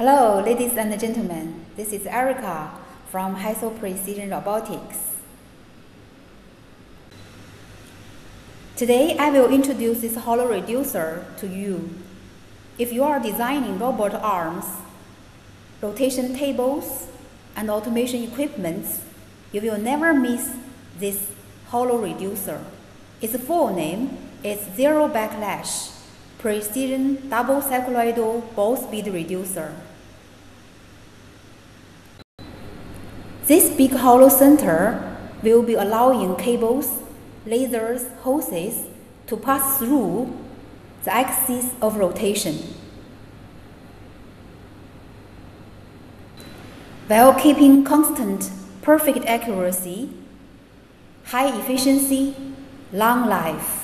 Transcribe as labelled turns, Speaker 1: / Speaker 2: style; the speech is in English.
Speaker 1: Hello, ladies and gentlemen. This is Erica from HSOAR Precision Robotics. Today, I will introduce this hollow reducer to you. If you are designing robot arms, rotation tables, and automation equipments, you will never miss this hollow reducer. Its full name is Zero Backlash Precision Double Cycloidal Ball Speed Reducer. This big hollow center will be allowing cables, lasers, hoses to pass through the axis of rotation. While keeping constant, perfect accuracy, high efficiency, long life.